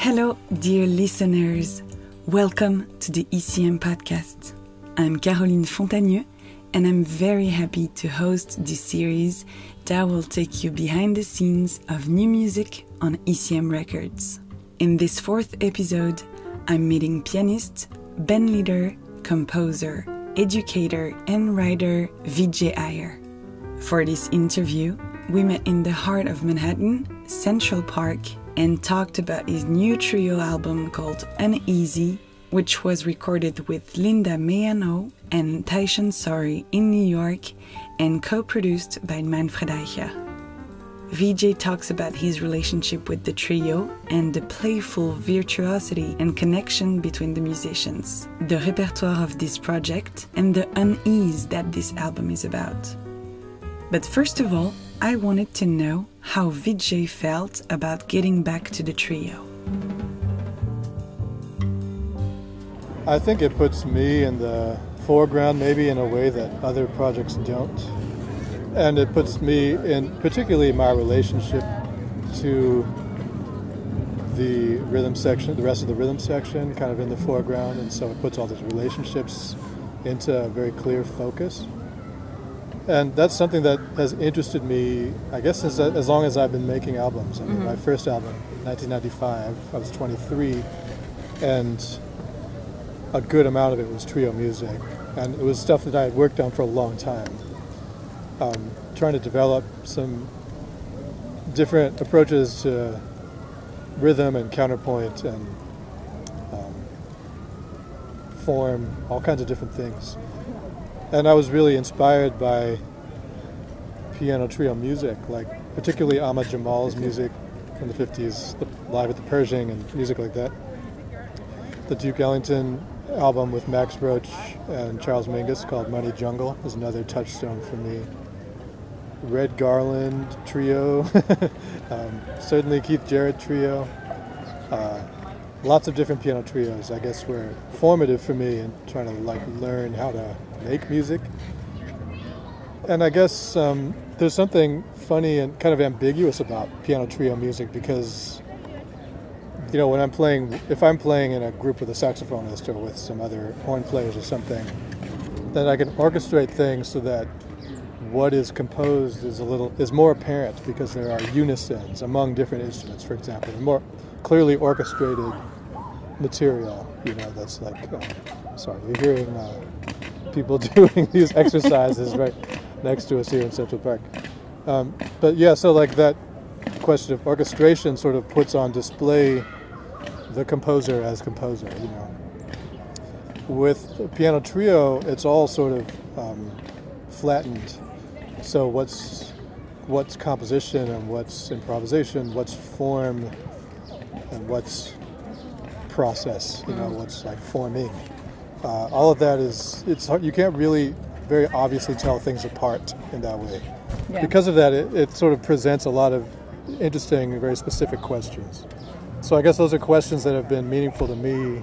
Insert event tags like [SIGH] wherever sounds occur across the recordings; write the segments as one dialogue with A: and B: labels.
A: Hello, dear listeners. Welcome to the ECM podcast. I'm Caroline Fontagneux, and I'm very happy to host this series that will take you behind the scenes of new music on ECM Records. In this fourth episode, I'm meeting pianist, band leader, composer, educator, and writer Vijay Iyer. For this interview, we met in the heart of Manhattan, Central Park, and talked about his new trio album called Uneasy, which was recorded with Linda Mayano and Tyshawn Sorey in New York and co produced by Manfred Eicher. Vijay talks about his relationship with the trio and the playful virtuosity and connection between the musicians, the repertoire of this project, and the unease that this album is about. But first of all, I wanted to know how Vijay felt about getting back to the trio.
B: I think it puts me in the foreground, maybe in a way that other projects don't. And it puts me in, particularly my relationship to the rhythm section, the rest of the rhythm section, kind of in the foreground. And so it puts all these relationships into a very clear focus. And that's something that has interested me, I guess, as, as long as I've been making albums. I mean, mm-hmm. my first album, 1995, I was 23, and a good amount of it was trio music, and it was stuff that I had worked on for a long time. Um, trying to develop some different approaches to rhythm and counterpoint and um, form, all kinds of different things. And I was really inspired by piano trio music, like particularly Ahmad Jamal's music from the 50s, live at the Pershing and music like that. The Duke Ellington album with Max Roach and Charles Mingus called Money Jungle is another touchstone for me. Red Garland trio, [LAUGHS] um, certainly Keith Jarrett trio. Uh, lots of different piano trios, I guess, were formative for me in trying to like learn how to make music. And I guess um, there's something funny and kind of ambiguous about piano trio music because you know, when I'm playing, if I'm playing in a group with a saxophonist or with some other horn players or something, then I can orchestrate things so that what is composed is a little is more apparent because there are unisons among different instruments. For example, more clearly orchestrated material. You know, that's like, uh, sorry, you're hearing uh, people [LAUGHS] doing these exercises right next to us here in Central Park. Um, but yeah, so like that question of orchestration sort of puts on display the composer as composer, you know. With piano trio, it's all sort of um, flattened. So what's what's composition and what's improvisation, what's form and what's process, you know, what's like forming. Uh, all of that is it's you can't really very obviously tell things apart in that way. Yeah. Because of that, it, it sort of presents a lot of interesting, and very specific questions. So I guess those are questions that have been meaningful to me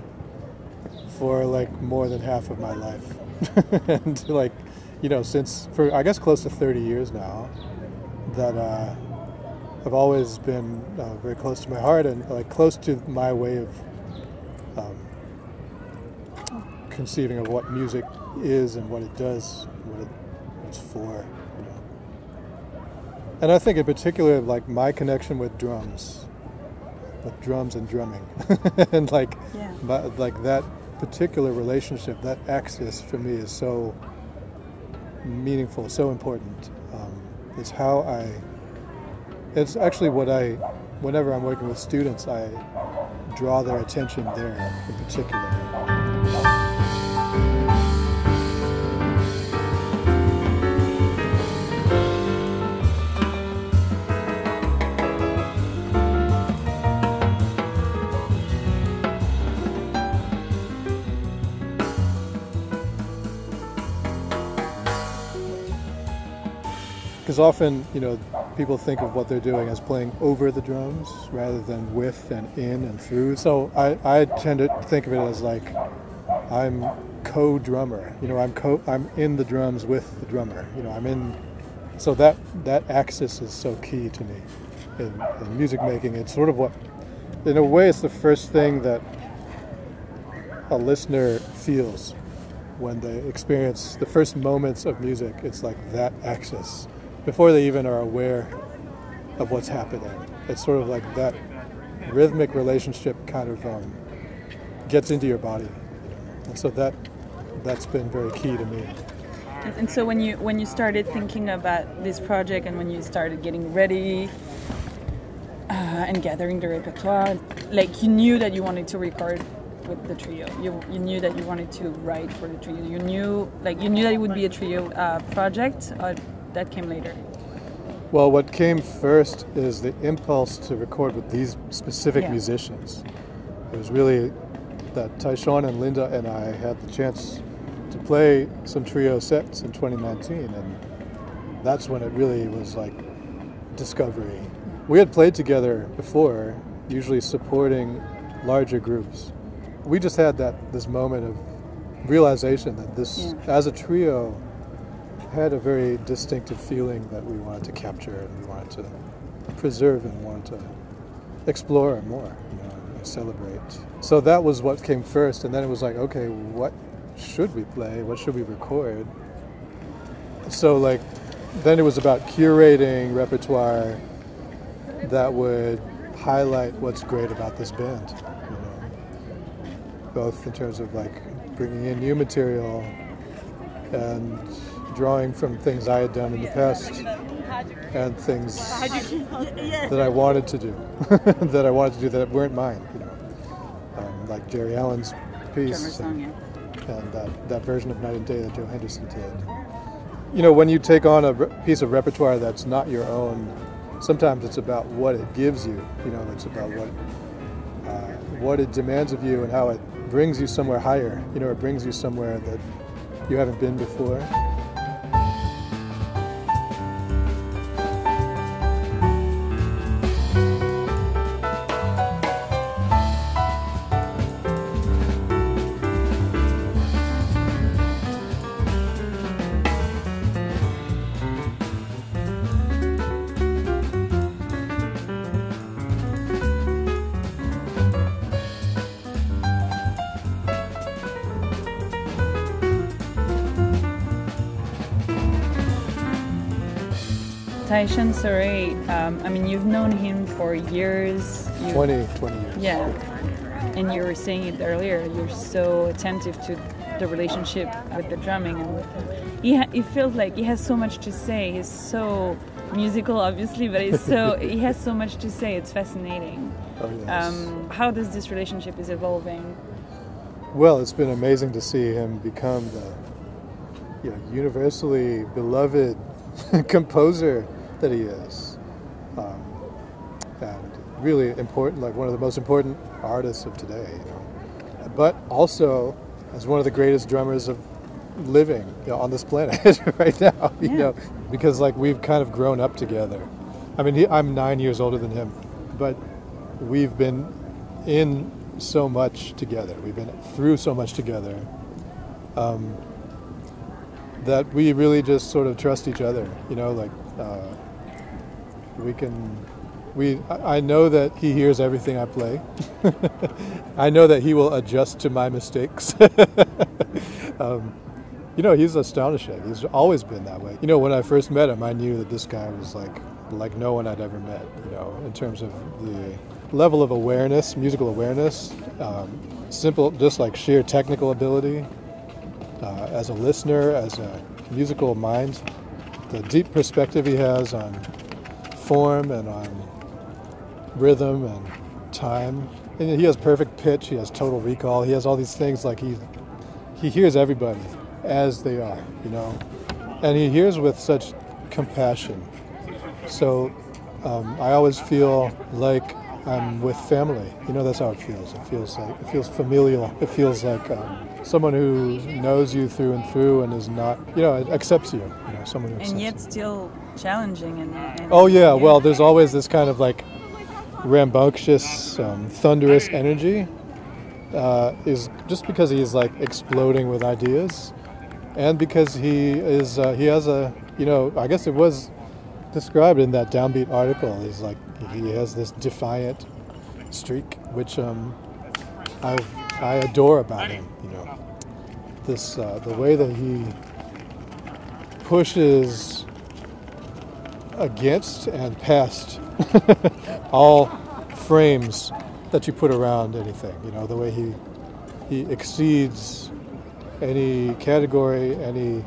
B: for like more than half of my life, [LAUGHS] and like you know since for I guess close to 30 years now that uh, have always been uh, very close to my heart and like close to my way of um, conceiving of what music is and what it does, what it, it's for. You know. And I think in particular, like my connection with drums with drums and drumming, [LAUGHS] and like, yeah. but, like that particular relationship, that axis for me is so meaningful, so important. Um, it's how I. It's actually what I, whenever I'm working with students, I draw their attention there in particular. Because often, you know, people think of what they're doing as playing over the drums rather than with and in and through. So I, I tend to think of it as like I'm co-drummer. You know, I'm co I'm in the drums with the drummer. You know, I'm in. So that that axis is so key to me in, in music making. It's sort of what in a way, it's the first thing that a listener feels when they experience the first moments of music. It's like that access before they even are aware of what's happening. It's sort of like that rhythmic relationship kind of um, gets into your body, and so that that's been very key to me.
C: And, so when you when you started thinking about this project and when you started getting ready uh, and gathering the repertoire, like you knew that you wanted to record with the trio. You, you knew that you wanted to write for the trio. You knew like you knew that it would be a trio uh, project. Or that came later.
B: Well, what came first is the impulse to record with these specific
C: Yeah.
B: musicians. It was really that Tyshawn and Linda and I had the chance to play some trio sets in 2019, and that's when it really was like discovery. We had played together before, usually supporting larger groups. We just had that this moment of realization that this,
C: Yeah.
B: as a trio, had a very distinctive feeling that we wanted to capture and we wanted to preserve and wanted to explore more, you know, and celebrate. So that was what came first, and then it was like, okay, what should we play? What should we record? So like, then it was about curating repertoire that would highlight what's great about this band, you know, both in terms of like bringing in new material and drawing from things I had done in the past and things [LAUGHS] [LAUGHS] that I wanted to do, [LAUGHS] that I wanted to do that weren't mine, you know, um, like Geri Allen's piece and, and that, that version of Night and Day that Joe Henderson did. You know, when you take on a piece of repertoire that's not your own, sometimes it's about what it gives you. You know, it's about what uh, what it demands of you and how it brings you somewhere higher. You know, it brings you somewhere that you haven't been before.
C: Tyshawn Sorey, um, I mean, you've known him for years. You,
B: 20, 20 years.
C: Yeah. And you were saying it earlier, you're so attentive to the relationship with the drumming and with him. He ha- it feels like he has so much to say. He's so musical, obviously, but he's so [LAUGHS] he has so much to say. It's fascinating.
B: Oh, yes.
C: Um, how does this relationship is evolving?
B: Well, it's been amazing to see him become the you know, universally beloved [LAUGHS] composer that he is. Um, and really important, like one of the most important artists of today, you know. But also as one of the greatest drummers of living you know, on this planet [LAUGHS] right now, you
C: Yeah.
B: know, because like we've kind of grown up together. I mean, he, I'm nine years older than him, but we've been in so much together. We've been through so much together um, that we really just sort of trust each other. You know, like uh, we can. We, I know that he hears everything I play. [LAUGHS] I know that he will adjust to my mistakes. [LAUGHS] um, you know, he's astonishing. He's always been that way. You know, when I first met him, I knew that this guy was like like no one I'd ever met. You know, in terms of the level of awareness, musical awareness, um, simple, just like sheer technical ability, uh, as a listener, as a musical mind, the deep perspective he has on form and on rhythm and time. And he has perfect pitch. He has total recall. He has all these things like he he hears everybody as they are, you know, and he hears with such compassion. So um, I always feel like I'm with family. You know, that's how it feels. It feels like it feels familial. It feels like um, someone who knows you through and through and is not, you know, accepts you. You know, someone who
C: And yet still challenging and, and
B: Oh yeah, well, there's always this kind of like rambunctious, um, thunderous energy. Uh, is just because he's like exploding with ideas, and because he is uh, he has a you know I guess it was described in that downbeat article. He's like he has this defiant streak, which um, I've, I adore about him. You know, this uh, the way that he pushes against and past [LAUGHS] all frames that you put around anything. You know, the way he he exceeds any category, any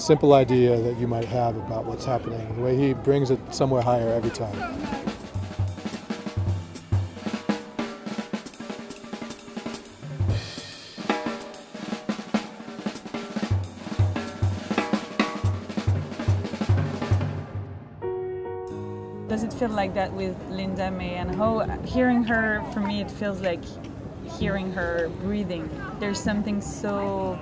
B: simple idea that you might have about what's happening. The way he brings it somewhere higher every time.
C: Does it feel like that with Linda May and how hearing her for me it feels like hearing her breathing. There's something so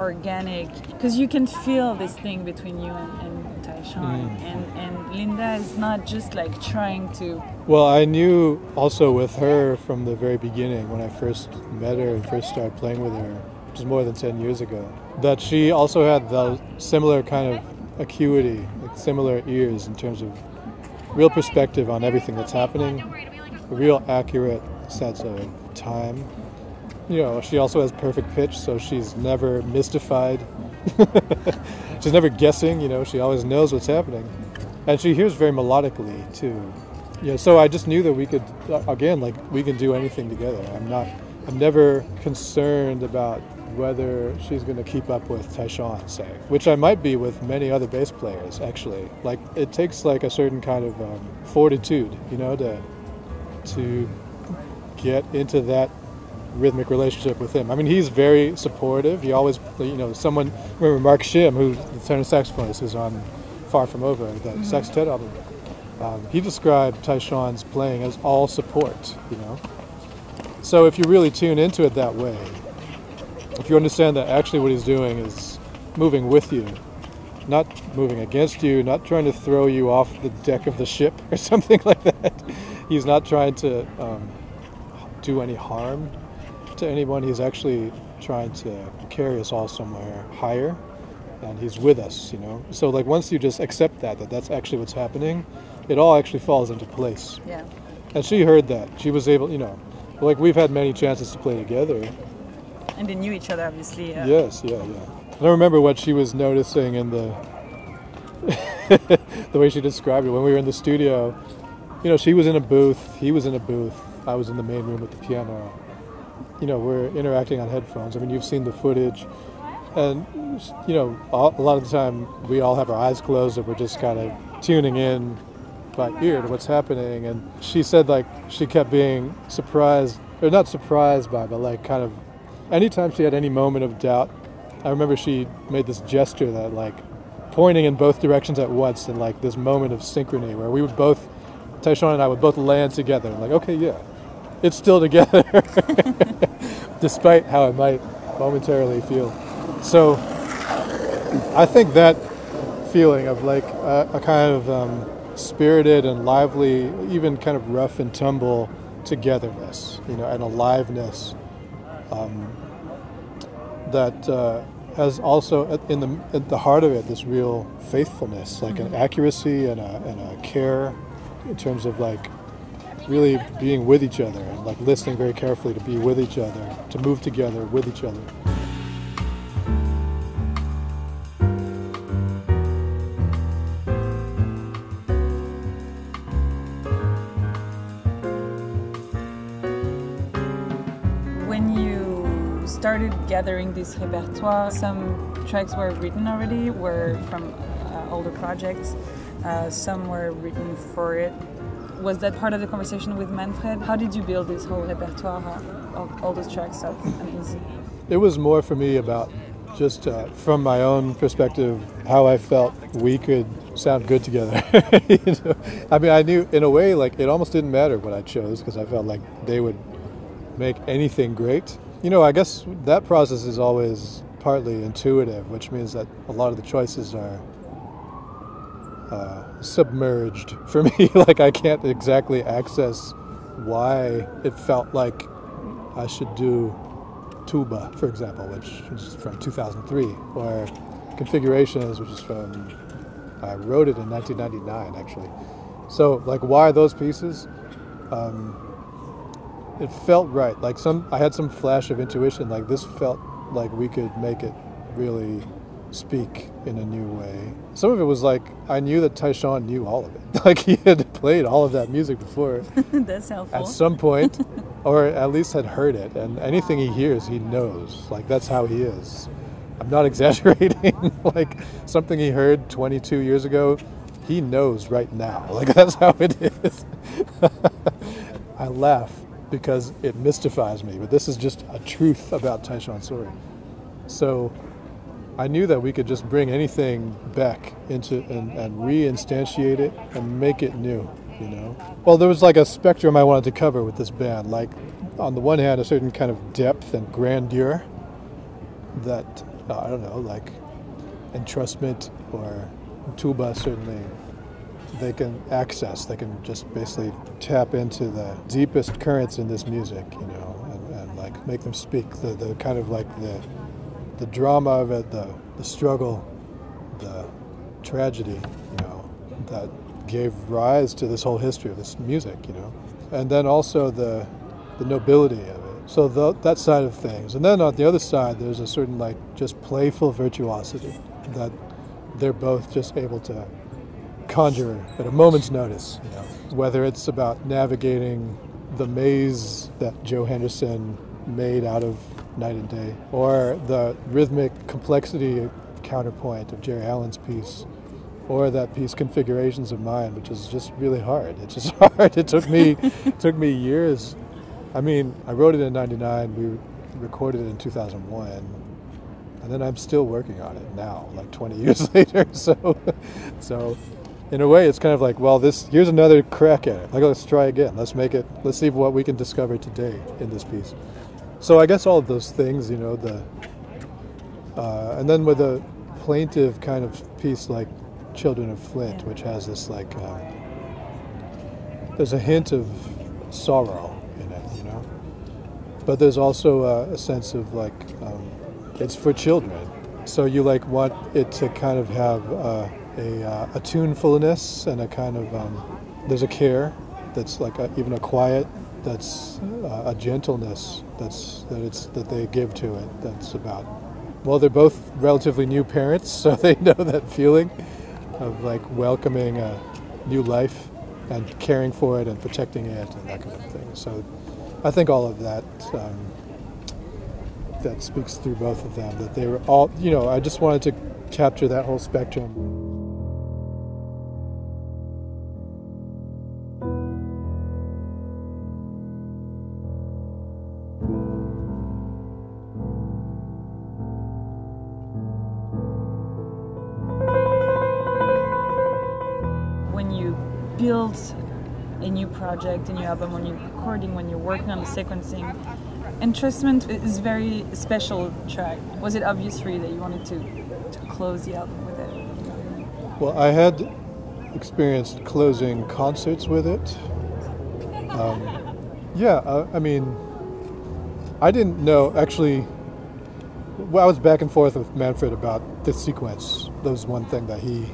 C: organic because you can feel this thing between you and, and Tyshawn mm. and, and Linda is not just like trying to
B: well I knew also with her from the very beginning when I first met her and first started playing with her which is more than 10 years ago that she also had the similar kind of acuity like similar ears in terms of real perspective on everything that's happening a real accurate sense of time you know, she also has perfect pitch, so she's never mystified. [LAUGHS] she's never guessing, you know, she always knows what's happening. And she hears very melodically, too. Yeah, so I just knew that we could, uh, again, like, we can do anything together. I'm not, I'm never concerned about whether she's going to keep up with Tyshawn, say, which I might be with many other bass players, actually. Like, it takes, like, a certain kind of um, fortitude, you know, to, to get into that rhythmic relationship with him. I mean, he's very supportive. He always, you know, someone, remember Mark Shim, who the tenor saxophonist is on Far From Over, the mm-hmm. sextet album. Um, he described Tyshawn's playing as all support, you know. So if you really tune into it that way, if you understand that actually what he's doing is moving with you, not moving against you, not trying to throw you off the deck of the ship [LAUGHS] or something like that. He's not trying to um, do any harm to anyone. He's actually trying to carry us all somewhere higher, and he's with us. You know, so like once you just accept that that that's actually what's happening, it all actually falls into place.
C: Yeah.
B: And she heard that. She was able, you know, like we've had many chances to play together.
C: And they knew each other, obviously.
B: Uh... Yes, yeah, yeah. I remember what she was noticing in the [LAUGHS] the way she described it when we were in the studio. You know, she was in a booth, he was in a booth, I was in the main room with the piano you know, we're interacting on headphones. I mean, you've seen the footage, and you know, a lot of the time we all have our eyes closed and we're just kind of tuning in by ear to what's happening. And she said like she kept being surprised, or not surprised by, but like kind of, anytime she had any moment of doubt, I remember she made this gesture that like pointing in both directions at once, and like this moment of synchrony where we would both, Tyshawn and I would both land together, like okay, yeah, it's still together, [LAUGHS] despite how it might momentarily feel. So I think that feeling of like a, a kind of um, spirited and lively, even kind of rough and tumble togetherness, you know, and aliveness um, that uh, has also in the at the heart of it this real faithfulness, like mm-hmm. an accuracy and a, and a care in terms of like really being with each other and like listening very carefully to be with each other, to move together with each other.
C: When you started gathering this repertoire, some tracks were written already, were from uh, older projects. Uh, some were written for it was that part of the conversation with Manfred? How did you build this whole repertoire of all those tracks up Easy?
B: It was more for me about just uh, from my own perspective how I felt we could sound good together. [LAUGHS] you know? I mean, I knew in a way like it almost didn't matter what I chose because I felt like they would make anything great. You know, I guess that process is always partly intuitive, which means that a lot of the choices are uh, submerged for me. [LAUGHS] like I can't exactly access why it felt like I should do Touba, for example, which is from 2003, or configurations, which is from I wrote it in 1999 actually. So like why those pieces? Um, it felt right. Like some, I had some flash of intuition. Like this felt like we could make it really speak in a new way. Some of it was like I knew that Tyshawn knew all of it. [LAUGHS] Like he had played all of that music before. [LAUGHS]
C: That's helpful.
B: At some point, [LAUGHS] or at least had heard it, and anything he hears, he knows. Like that's how he is. I'm not exaggerating. like something he heard 22 years ago, he knows right now. Like that's how it is. I laugh because it mystifies me, but this is just a truth about Tyshawn Sorey. So I knew that we could just bring anything back into and, and reinstantiate it and make it new, you know. Well, there was like a spectrum I wanted to cover with this band. Like, on the one hand, a certain kind of depth and grandeur that uh, I don't know, like entrustment or Touba certainly they can access. They can just basically tap into the deepest currents in this music, you know, and, and like make them speak. The, the kind of like the the drama of it, the the struggle, the tragedy, you know, that gave rise to this whole history of this music, you know, and then also the the nobility of it. So the, that side of things, and then on the other side, there's a certain like just playful virtuosity that they're both just able to conjure at a moment's notice. You know, whether it's about navigating the maze that Joe Henderson made out of Night and Day, or the rhythmic complexity counterpoint of Geri Allen's piece, or that piece Configurations of Mind, which is just really hard. It's just [LAUGHS] hard. It took me took me years. I mean, I wrote it in '99. We recorded it in 2001, and then I'm still working on it now, like 20 [LAUGHS] years later. [LAUGHS] So, so in a way, it's kind of like, well, this here's another crack at it. Like, let's try again. Let's make it. Let's see what we can discover today in this piece. So I guess all of those things, you know, the uh, and then with a plaintive kind of piece like Children of Flint, which has this like uh, there's a hint of sorrow in it, you know, but there's also a, a sense of like um, it's for children, so you like want it to kind of have. Uh, a, uh, a tunefulness and a kind of um, there's a care that's like a, even a quiet that's uh, a gentleness that's that it's that they give to it that's about well they're both relatively new parents [LAUGHS] so they know that feeling of like welcoming a new life and caring for it and protecting it and that kind of thing. So i think all of that um, that speaks through both of them that they were all you know i just wanted to capture that whole spectrum
C: album, when you're recording, when you're working on the sequencing, Entrustment is very special track. Was it obvious for you that you wanted to, to close the album with it?
B: Well, I had experienced closing concerts with it. Um, yeah, uh, I mean, I didn't know actually. Well, I was back and forth with Manfred about the sequence. That was one thing that he,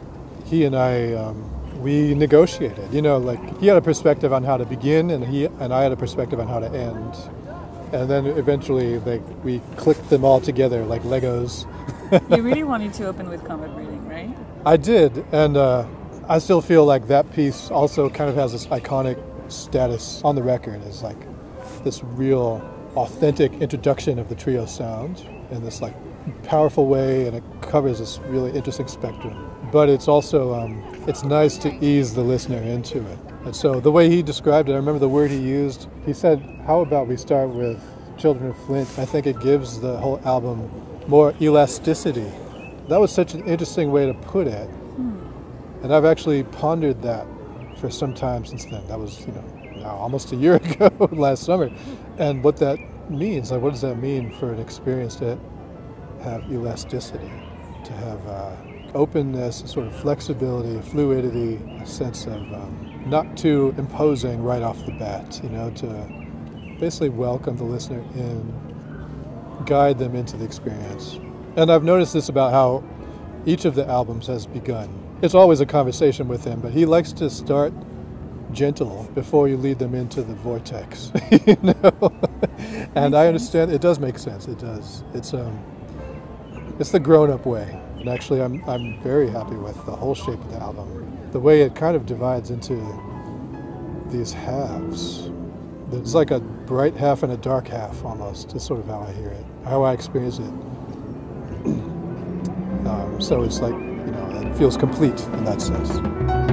B: he and I um, we negotiated. You know, like he had a perspective on how to begin, and he and I had a perspective on how to end. And then eventually, like we clicked them all together like Legos.
C: you [LAUGHS] really wanted to open with combat breathing, right?
B: I did, and uh, I still feel like that piece also kind of has this iconic status on the record as like this real authentic introduction of the trio sound in this like powerful way, and it covers this really interesting spectrum but it's also um, it's nice to ease the listener into it. And so the way he described it, I remember the word he used. He said, "How about we start with Children of Flint?" I think it gives the whole album more elasticity. That was such an interesting way to put it, hmm. and I've actually pondered that for some time since then. That was you know now almost a year [LAUGHS] ago, last summer, and what that means. Like, what does that mean for an experience to have elasticity, to have uh, openness, a sort of flexibility, fluidity, a sense of um, not too imposing right off the bat, you know, to basically welcome the listener in, guide them into the experience. And I've noticed this about how each of the albums has begun. It's always a conversation with him, but he likes to start gentle before you lead them into the vortex. [LAUGHS] you know, and I understand it does make sense. It does. It's um, it's the grown-up way. And actually, I'm I'm very happy with the whole shape of the album. The way it kind of divides into these halves. It's like a bright half and a dark half almost. Is sort of how I hear it, how I experience it. [CLEARS THROAT] um, so it's like you know, it feels complete in that sense.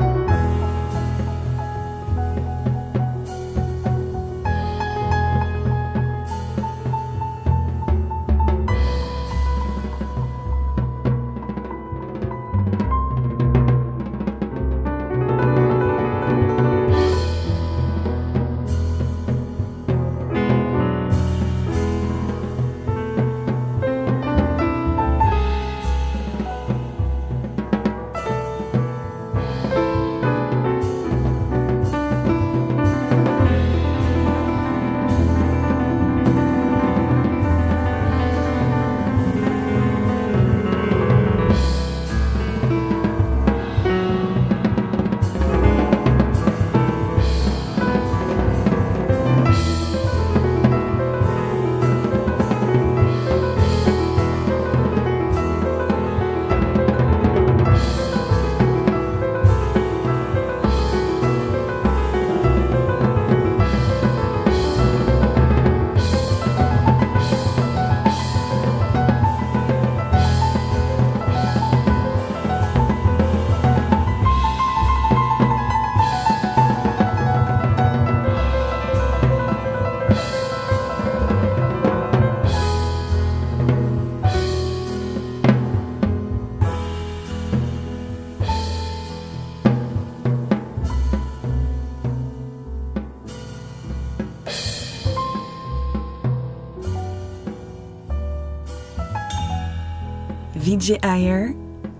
A: Vijay Iyer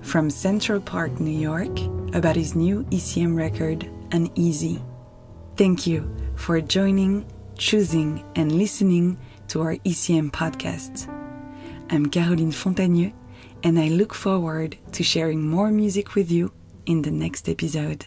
A: from Central Park, New York, about his new ECM record, Uneasy. Thank you for joining, choosing, and listening to our ECM podcast. I'm Caroline Fontagneux, and I look forward to sharing more music with you in the next episode.